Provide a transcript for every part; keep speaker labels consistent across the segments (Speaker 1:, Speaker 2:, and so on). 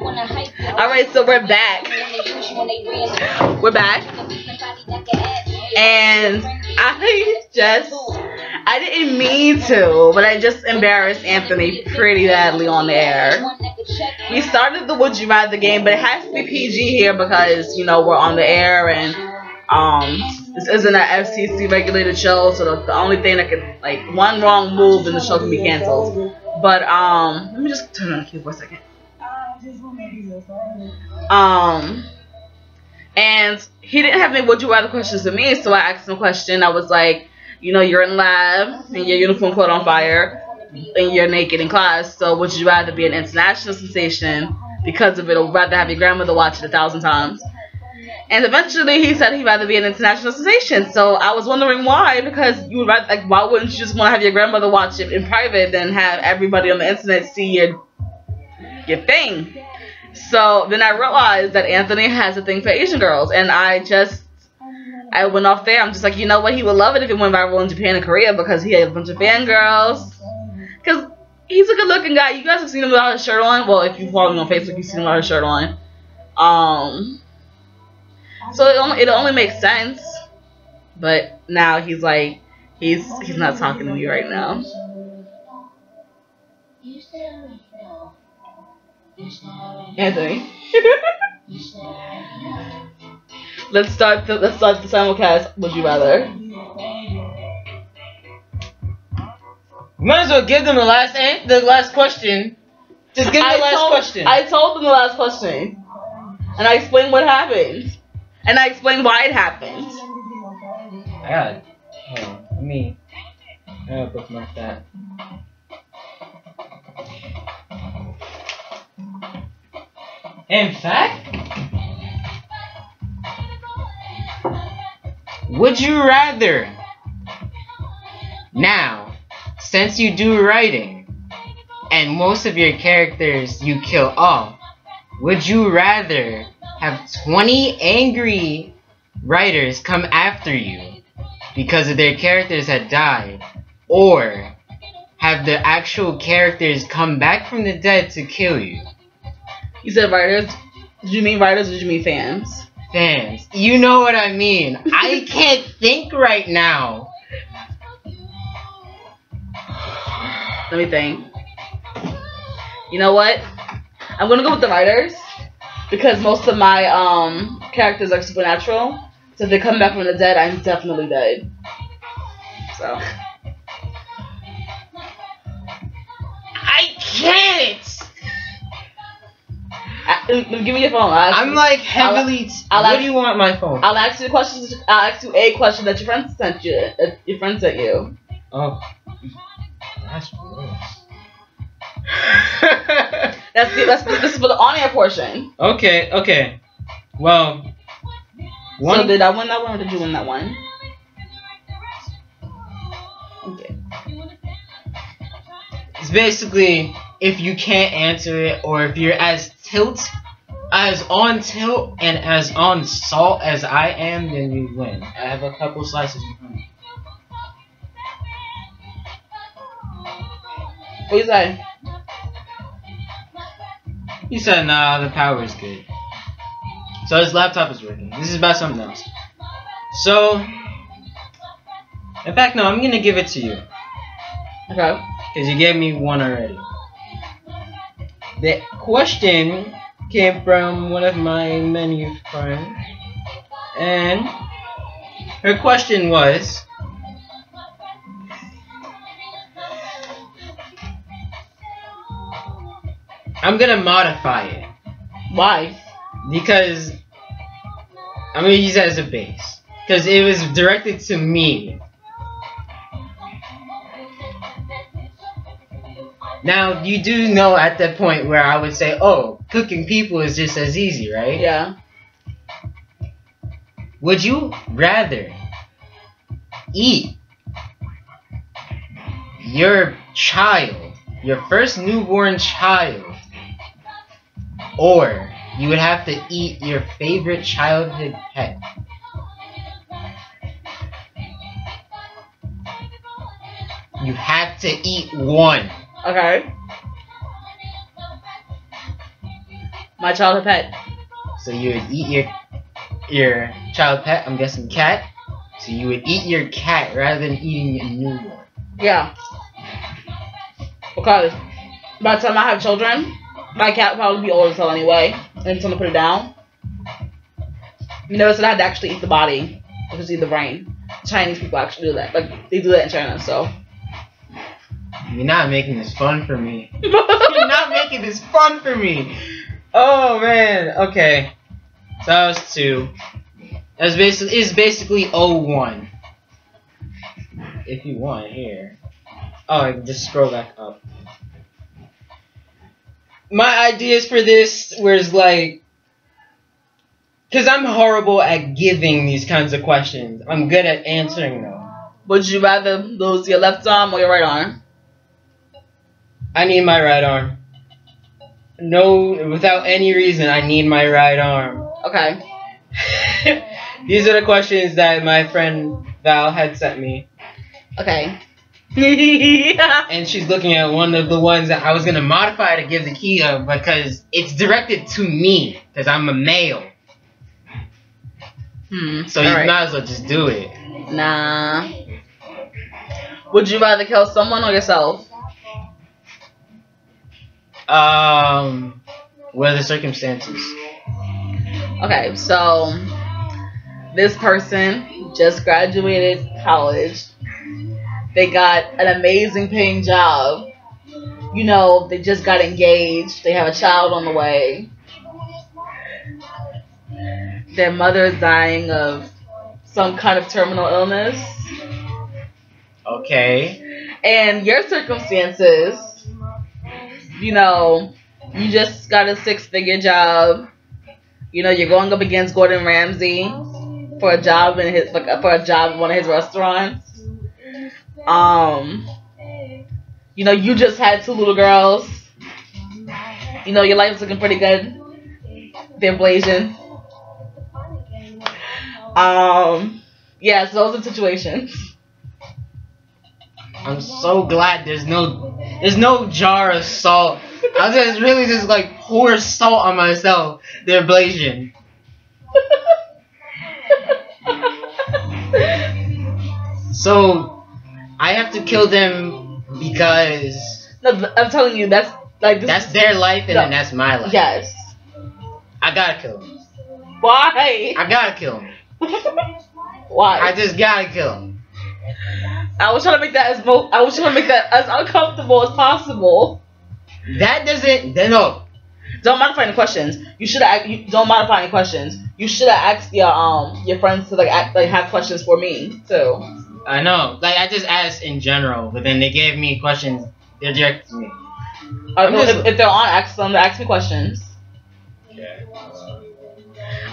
Speaker 1: Alright, so we're back. We're back. And I just, I didn't mean to, but I just embarrassed Anthony pretty badly on the air. We started the Would You Rather game, but it has to be PG here because, you know, we're on the air and, um, this isn't an FCC regulated show, so the, the only thing that could, like, one wrong move and the show can be canceled. But, um, let me just turn on the cue for a second. Um, and he didn't have any would you rather questions to me, so I asked him a question. I was like, you know, you're in lab and your uniform caught on fire and you're naked in class, so would you rather be an international sensation because of it or rather have your grandmother watch it a thousand times? And eventually he said he'd rather be an international sensation. So I was wondering why, because you would rather, like, why wouldn't you just want to have your grandmother watch it in private than have everybody on the internet see your your thing. So then I realized that Anthony has a thing for Asian girls, and I just I went off there. I'm just like, you know what? He would love it if it went viral in Japan and Korea because he had a bunch of fangirls. Because he's a good looking guy. You guys have seen him without his shirt on. Well, if you follow me on Facebook, you've seen him without his shirt on. Um, so it only it only makes sense. But now he's like, he's he's not talking to me right now. Anthony. let's start the let's start the simulcast. Would you rather?
Speaker 2: You might as well give them the last an- the last question. Just give them
Speaker 1: I
Speaker 2: the last
Speaker 1: told,
Speaker 2: question.
Speaker 1: I told them the last question, and I explained what happened, and I explained why it happened.
Speaker 2: I got it. Hold on. Let me. I gotta bookmark that. In fact, would you rather now, since you do writing and most of your characters you kill off, would you rather have 20 angry writers come after you because of their characters had died, or have the actual characters come back from the dead to kill you?
Speaker 1: You said writers. Did you mean writers or did you mean fans?
Speaker 2: Fans, you know what I mean. I can't think right now.
Speaker 1: Let me think. You know what? I'm gonna go with the writers because most of my um characters are supernatural. So if they come back from the dead, I'm definitely dead. So give me your phone. I'll ask
Speaker 2: I'm
Speaker 1: you-
Speaker 2: like heavily. T-
Speaker 1: I'll
Speaker 2: what
Speaker 1: ask-
Speaker 2: do you want my phone?
Speaker 1: I'll ask you the questions. I'll ask you a question that your friend sent you. Your friend sent you.
Speaker 2: oh, that's worse.
Speaker 1: That's the, that's this is for the on-air portion.
Speaker 2: okay, okay. Well, one.
Speaker 1: So did I win that one or did you win that one? Okay.
Speaker 2: It's basically if you can't answer it, or if you're as tilt, as on tilt, and as on salt as I am, then you win. I have a couple slices of me.
Speaker 1: What you say?
Speaker 2: He said, nah, the power is good. So his laptop is working. This is about something else. So, in fact, no, I'm gonna give it to you.
Speaker 1: Okay.
Speaker 2: Because you gave me one already. The question came from one of my menu friends. And her question was I'm gonna modify it.
Speaker 1: Why?
Speaker 2: Because I'm gonna use that as a base. Because it was directed to me. Now you do know at that point where I would say, oh, cooking people is just as easy, right?
Speaker 1: Yeah.
Speaker 2: Would you rather eat your child, your first newborn child, or you would have to eat your favorite childhood pet? You have to eat one.
Speaker 1: Okay. My childhood pet.
Speaker 2: So you would eat your your child pet. I'm guessing cat. So you would eat your cat rather than eating a new one.
Speaker 1: Yeah. Because by the time I have children, my cat will probably be old as hell anyway. And it's gonna put it down. You notice that I had to actually eat the body because eat the brain. Chinese people actually do that. Like they do that in China, so
Speaker 2: You're not making this fun for me. You're not making this fun for me. Oh man. Okay. So that was two. That's basically is basically 01. If you want here. Oh, I can just scroll back up. My ideas for this was like because I'm horrible at giving these kinds of questions. I'm good at answering them.
Speaker 1: Would you rather lose your left arm or your right arm?
Speaker 2: I need my right arm. No, without any reason, I need my right arm.
Speaker 1: Okay.
Speaker 2: These are the questions that my friend Val had sent me.
Speaker 1: Okay.
Speaker 2: And she's looking at one of the ones that I was going to modify to give the key of because it's directed to me because I'm a male.
Speaker 1: hmm.
Speaker 2: So you
Speaker 1: alright.
Speaker 2: might as well just do it.
Speaker 1: Nah. Would you rather kill someone or yourself?
Speaker 2: Um, what are the circumstances?
Speaker 1: Okay, so this person just graduated college. They got an amazing paying job. You know, they just got engaged. They have a child on the way. Their mother is dying of some kind of terminal illness.
Speaker 2: Okay.
Speaker 1: And your circumstances, you know, you just got a six figure job. You know, you're going up against Gordon Ramsay for a job in his like for a job in one of his restaurants. Um, you know, you just had two little girls. You know, your life's looking pretty good. They're blazing. Um, yeah, so those are situations.
Speaker 2: I'm so glad there's no there's no jar of salt. I just really just like pour salt on myself. They're blazing. So I have to kill them because
Speaker 1: no, I'm telling you, that's like this
Speaker 2: that's
Speaker 1: is-
Speaker 2: their life and
Speaker 1: No.
Speaker 2: then that's my life.
Speaker 1: yes.
Speaker 2: I gotta kill them.
Speaker 1: Why?
Speaker 2: I gotta kill them.
Speaker 1: Why?
Speaker 2: I just gotta kill them.
Speaker 1: I was trying to make that as mo- I was trying to make that as uncomfortable as possible.
Speaker 2: That doesn't. Then no.
Speaker 1: Don't modify any questions. You should have. You, don't modify any questions. You should have asked your um your friends to like act, like have questions for me too.
Speaker 2: I know. Like I just asked in general, but then they gave me questions. They're directed to me.
Speaker 1: Or
Speaker 2: I'm just-
Speaker 1: if, if they're on, ask them to ask me questions.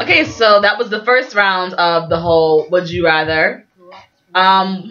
Speaker 1: Okay, so that was the first round of the whole Would You Rather. Um,